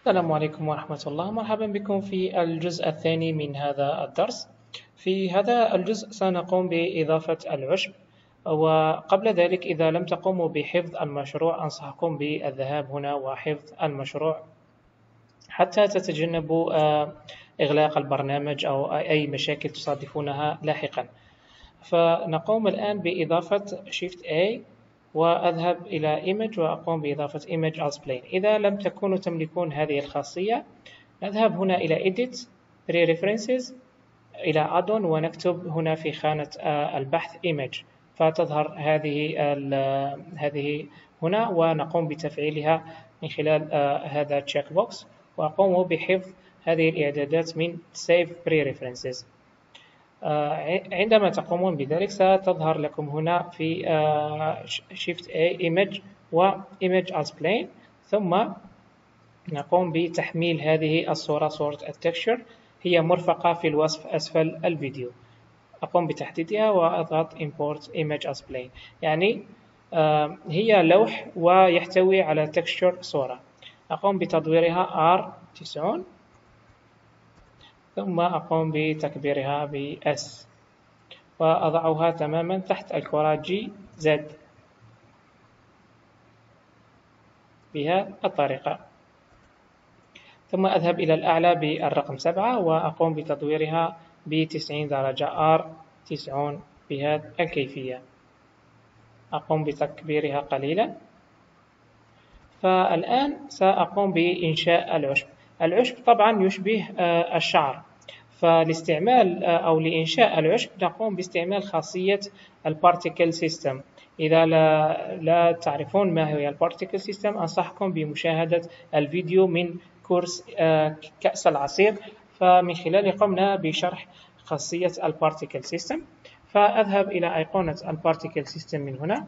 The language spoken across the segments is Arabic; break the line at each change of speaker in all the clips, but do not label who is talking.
السلام عليكم ورحمة الله. مرحبا بكم في الجزء الثاني من هذا الدرس. في هذا الجزء سنقوم بإضافة العشب وقبل ذلك إذا لم تقوموا بحفظ المشروع أنصحكم بالذهاب هنا وحفظ المشروع. حتى تتجنبوا آه، إغلاق البرنامج أو أي مشاكل تصادفونها لاحقا. فنقوم الآن بإضافة Shift A وأذهب إلى Image وأقوم بإضافة Image as Plane إذا لم تكونوا تملكون هذه الخاصية نذهب هنا إلى Edit Pre-References إلى Add-on ونكتب هنا في خانة آه، البحث Image. فتظهر هذه هذه هنا ونقوم بتفعيلها من خلال آه، هذا check box وأقوم بحفظ هذه الإعدادات من Save Pre-References. آه، عندما تقومون بذلك ستظهر لكم هنا في آه، Shift A Image و Image as Plane ثم نقوم بتحميل هذه الصورة صورة التكشر. هي مرفقة في الوصف أسفل الفيديو. أقوم بتحديدها وأضغط Import Image as Plane يعني آه، هي لوح ويحتوي على تكشر صورة. أقوم بتدويرها R90 ثم أقوم بتكبيرها ب S. وأضعها تماما تحت الكرة G Z. بهذه الطريقة. ثم أذهب إلى الأعلى بالرقم سبعة وأقوم بتدويرها بتسعين درجة R تسعون بهذه الكيفية. أقوم بتكبيرها قليلا. فالآن سأقوم بإنشاء العشب. العشب طبعا يشبه آه، الشعر. فلاستعمال آه، أو لإنشاء العشب نقوم باستعمال خاصية ال particle system. إذا لا, لا تعرفون ما هي ال particle system أنصحكم بمشاهدة الفيديو من كورس آه، كأس العصير. فمن خلاله قمنا بشرح خاصية ال particle system. فأذهب إلى أيقونة ال particle system من هنا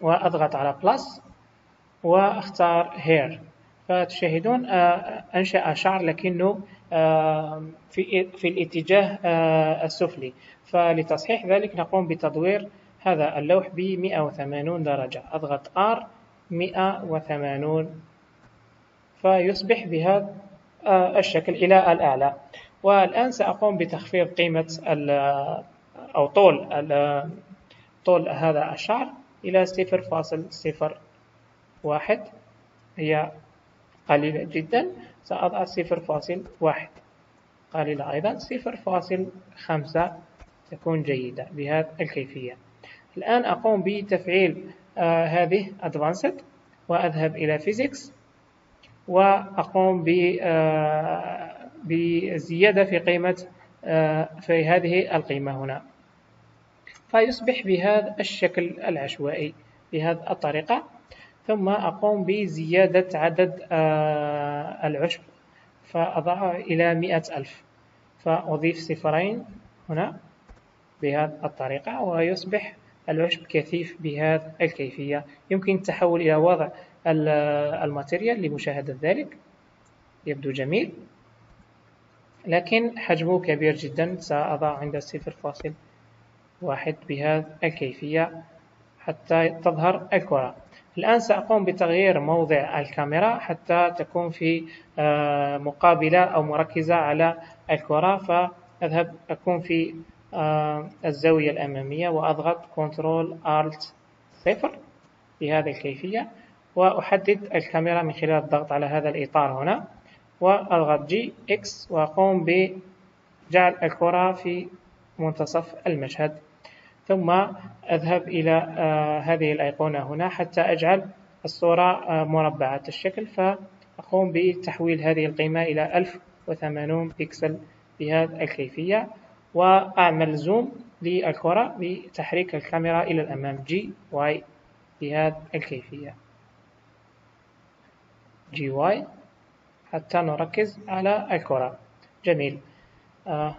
وأضغط على plus وأختار هير فتشاهدون آه، أنشأ شعر لكنه في, في الاتجاه آه، السفلي. فلتصحيح ذلك نقوم بتدوير هذا اللوح ب 180 درجة. أضغط R 180 فيصبح بهذا الشكل إلى الأعلى. والآن سأقوم بتخفيض قيمة أو طول طول هذا الشعر إلى 0.01 هي قليلة جدا سأضع صفر فاصل واحد. قليلة أيضا صفر فاصل خمسة تكون جيدة بهذه الكيفية. الآن أقوم بتفعيل آه هذه Advanced وأذهب إلى Physics وأقوم آه بزيادة في قيمة آه في هذه القيمة هنا. فيصبح بهذا الشكل العشوائي بهذه الطريقة. ثم أقوم بزيادة عدد آه، العشب فأضعه إلى مئة ألف. فأضيف صفرين هنا بهذه الطريقة ويصبح العشب كثيف بهذه الكيفية. يمكن التحول إلى وضع الماتيريال لمشاهدة ذلك. يبدو جميل. لكن حجمه كبير جدا سأضع عند صفر فاصل واحد بهذه الكيفية حتى تظهر الكرة. الآن سأقوم بتغيير موضع الكاميرا حتى تكون في آه، مقابلة أو مركزة على الكرة فأذهب أكون في آه، الزاوية الأمامية وأضغط كنترول Alt 0 بهذه الكيفية وأحدد الكاميرا من خلال الضغط على هذا الإطار هنا وأضغط G X وأقوم بجعل الكرة في منتصف المشهد. ثم أذهب إلى آه، هذه الأيقونة هنا حتى أجعل الصورة آه، مربعة الشكل فأقوم بتحويل هذه القيمة إلى 1080 بكسل بهذه الكيفية وأعمل zoom للكرة بتحريك الكاميرا إلى الأمام G Y بهذه الكيفية. G Y حتى نركز على الكرة. جميل. آه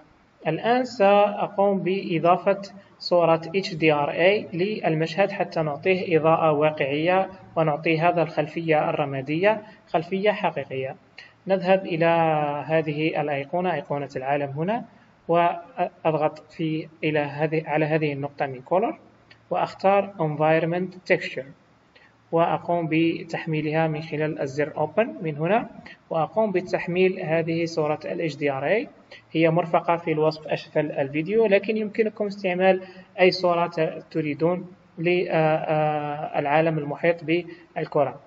الآن سأقوم بإضافة صورة HDRI للمشهد حتى نعطيه إضاءة واقعية ونعطيه هذا الخلفية الرمادية خلفية حقيقية. نذهب إلى هذه الأيقونة أيقونة العالم هنا وأضغط في إلى هذه على هذه النقطة من Color وأختار Environment Texture. وأقوم بتحميلها من خلال الزر Open من هنا وأقوم بتحميل هذه صورة ال HDRI هي مرفقة في الوصف أسفل الفيديو لكن يمكنكم استعمال أي صورة تريدون للعالم المحيط بالكرة.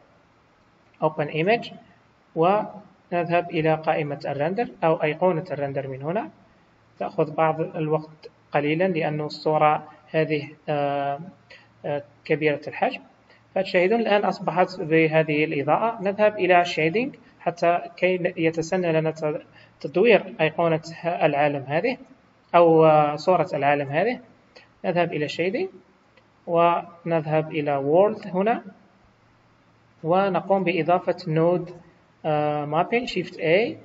Open Image ونذهب إلى قائمة ال render أو أيقونة ال render من هنا. تأخذ بعض الوقت قليلا لأن الصورة هذه آه، آه، كبيرة الحجم. فتشاهدون الآن أصبحت بهذه الإضاءة. نذهب إلى shading حتى كي يتسنى لنا تدوير أيقونة العالم هذه أو آه، صورة العالم هذه. نذهب إلى shading ونذهب إلى World هنا ونقوم بإضافة node mapping Shift A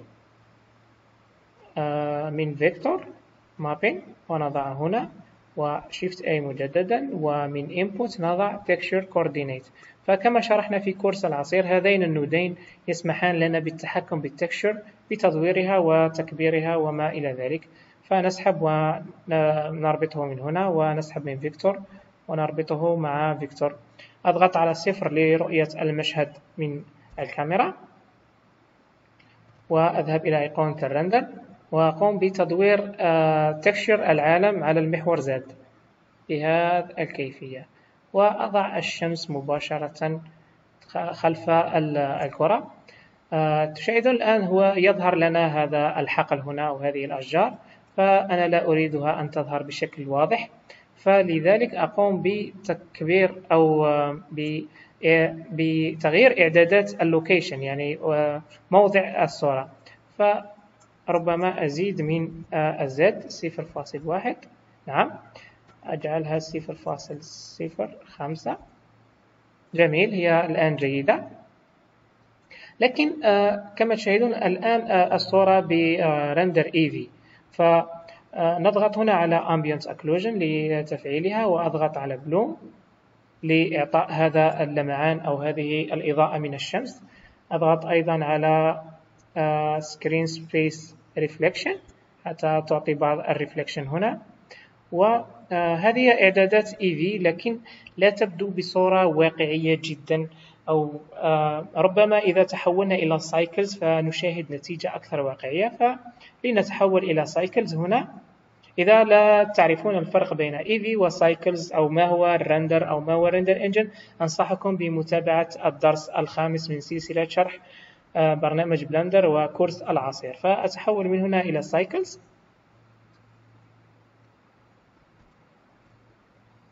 من vector mapping ونضع هنا و Shift A مجددا ومن input نضع texture coordinate. فكما شرحنا في course العصير هذين ال node ين يسمحان لنا بالتحكم بال texture بتدويرها وتكبيرها وما إلى ذلك. فنسحب ونربطه من هنا ونسحب من vector ونربطه مع vector. أضغط على صفر لرؤية المشهد من الكاميرا. وأذهب إلى أيقونة ال render. وأقوم بتدوير آه، العالم على المحور Z بهذه الكيفية. وأضع الشمس مباشرة خلف الكرة. آه، تشاهدون الآن هو يظهر لنا هذا الحقل هنا وهذه الأشجار فأنا لا أريدها أن تظهر بشكل واضح. فلذلك أقوم بتكبير أو آه، بتغيير إعدادات اللوكيشن يعني موضع الصورة. ربما أزيد من الزد صفر فاصل واحد. نعم. أجعلها صفر فاصل صفر خمسة. جميل. هي الآن جيدة. لكن كما تشاهدون الآن الصورة ب render Eevee فنضغط هنا على Ambient Occlusion لتفعيلها وأضغط على Bloom لإعطاء هذا اللمعان أو هذه الإضاءة من الشمس. أضغط أيضا على Screen Space Reflection حتى تعطي بعض ال reflection هنا. وهذه هي إعدادات Eevee لكن لا تبدو بصورة واقعية جدا. أو آه، ربما إذا تحولنا إلى Cycles فنشاهد نتيجة أكثر واقعية. فلنتحول إلى Cycles هنا. إذا لا تعرفون الفرق بين Eevee و Cycles أو ما هو ال render أو ما هو ال render engine أنصحكم بمتابعة الدرس الخامس من سلسلة شرح آه، برنامج Blender و course العصير. فأتحول من هنا إلى Cycles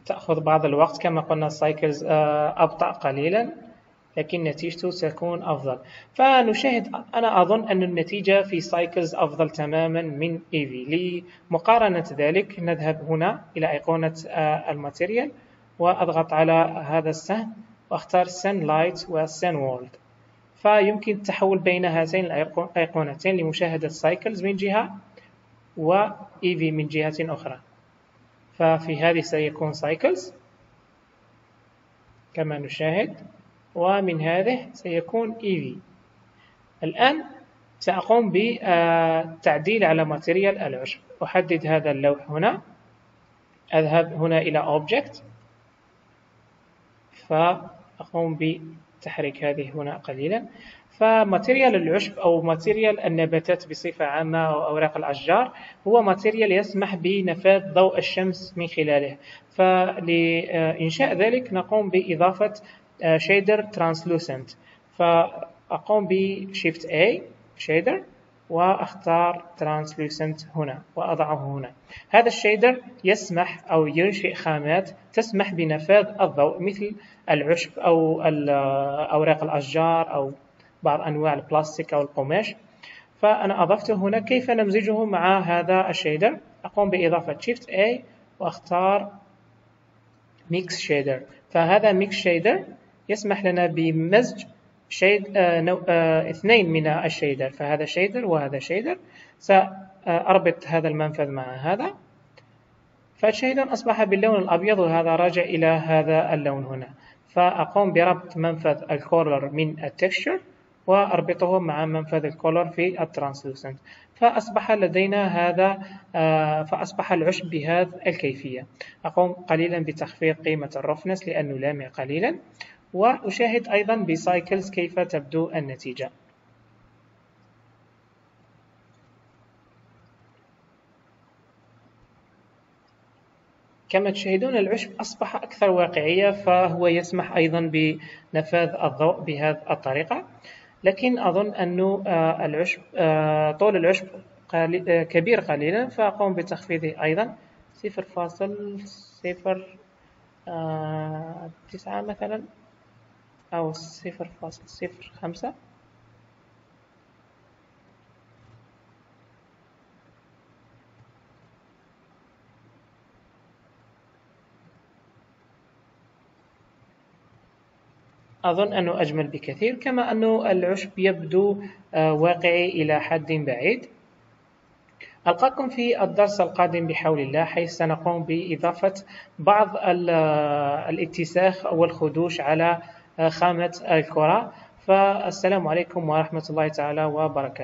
تأخذ بعض الوقت كما قلنا ال Cycles آه، أبطأ قليلا لكن نتيجته ستكون أفضل. فنشاهد أنا أظن أن النتيجة في Cycles أفضل تماما من Eevee لمقارنة ذلك نذهب هنا إلى أيقونة آه، ال material وأضغط على هذا السهم وأختار scene light و scene world فيمكن التحول بين هاتين الأيقونتين لمشاهدة Cycles من جهة و Eevee من جهة أخرى. ففي هذه سيكون Cycles كما نشاهد ومن هذه سيكون Eevee الآن سأقوم بالتعديل على material العشب. أحدد هذا اللوح هنا. أذهب هنا إلى Object. فأقوم تحرك هذه هنا قليلا. ف material العشب أو material النباتات بصفة عامة أو أوراق الأشجار هو material يسمح بنفاذ ضوء الشمس من خلاله. فلإنشاء ذلك نقوم بإضافة shader translucent. فأقوم ب Shift A shader. وأختار translucent هنا وأضعه هنا. هذا ال shader يسمح أو ينشئ خامات تسمح بنفاذ الضوء مثل العشب أو أوراق الأشجار أو بعض أنواع البلاستيك أو القماش. فأنا أضفته هنا كيف نمزجه مع هذا ال shader؟ أقوم بإضافة Shift A وأختار mix shader فهذا mix shader يسمح لنا بمزج shade آه no آه اثنين من ال shader. فهذا shader وهذا shader. سأربط هذا المنفذ مع هذا. فال shader أصبح باللون الأبيض وهذا راجع إلى هذا اللون هنا. فأقوم بربط منفذ ال color من ال texture وأربطه مع منفذ ال color في ال translucent. فأصبح لدينا هذا آه فأصبح العشب بهذه الكيفية. أقوم قليلا بتخفيض قيمة ال roughness لأنه لامع قليلا. وأشاهد أيضا ب Cycles كيف تبدو النتيجة. كما تشاهدون العشب أصبح أكثر واقعية فهو يسمح أيضا بنفاذ الضوء بهذه الطريقة. لكن أظن أن آه، العشب آه، طول العشب آه، كبير قليلا فأقوم بتخفيضه أيضا. صفر فاصل صفر تسعة مثلا. أو صفر فاصل صفر خمسة. أظن أنه أجمل بكثير كما أن العشب يبدو آه، واقعي إلى حد بعيد. ألقاكم في الدرس القادم بحول الله حيث سنقوم بإضافة بعض آه، الاتساخ والخدوش على خامة الكرة. فالسلام عليكم ورحمة الله تعالى وبركاته.